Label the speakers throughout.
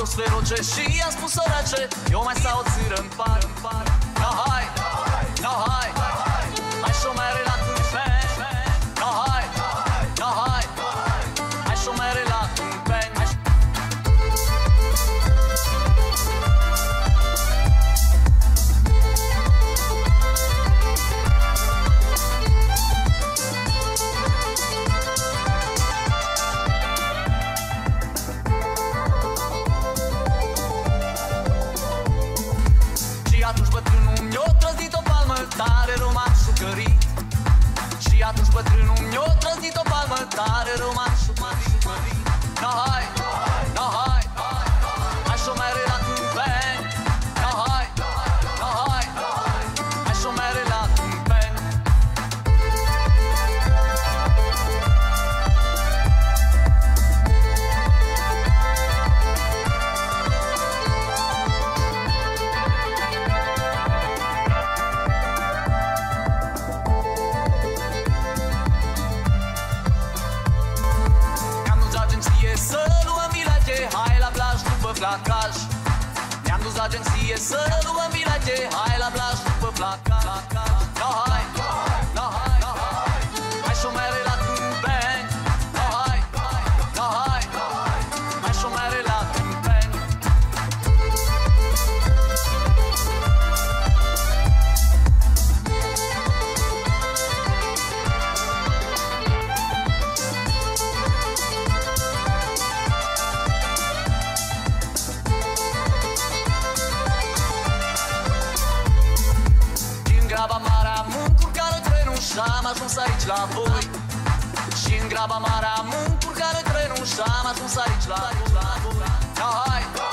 Speaker 1: toți feroce Și i-am spus sărace Eu mai stau o în par, în par tare rău m-am sucărit. Și atunci bătrânul mi-a trăznit o palmă tare rău m-am sucărit. la voi și în graba mare am încurcat trenul Și am ajuns aici la voi Hai, hai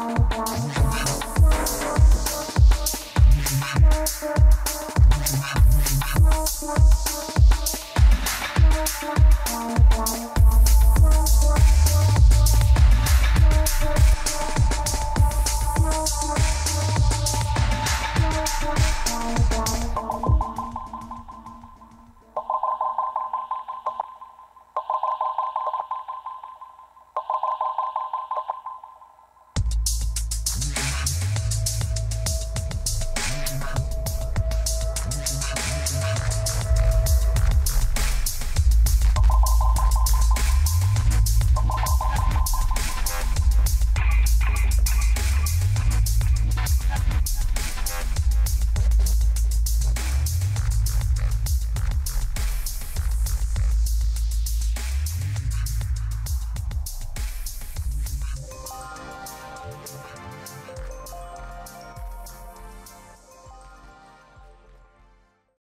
Speaker 2: Thank you.